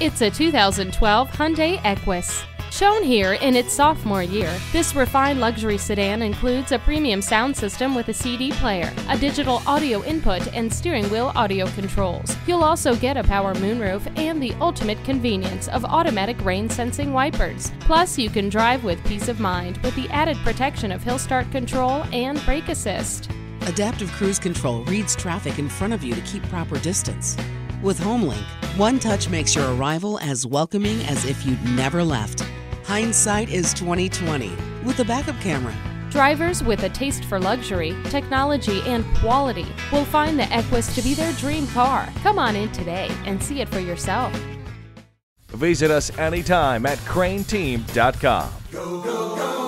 It's a 2012 Hyundai Equus. Shown here in its sophomore year, this refined luxury sedan includes a premium sound system with a CD player, a digital audio input, and steering wheel audio controls. You'll also get a power moonroof and the ultimate convenience of automatic rain sensing wipers. Plus, you can drive with peace of mind with the added protection of hill start control and brake assist. Adaptive Cruise Control reads traffic in front of you to keep proper distance. With HomeLink, one touch makes your arrival as welcoming as if you'd never left. Hindsight is 2020 with a backup camera. Drivers with a taste for luxury, technology, and quality will find the Equus to be their dream car. Come on in today and see it for yourself. Visit us anytime at crainteam.com. Go, go, go.